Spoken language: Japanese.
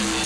you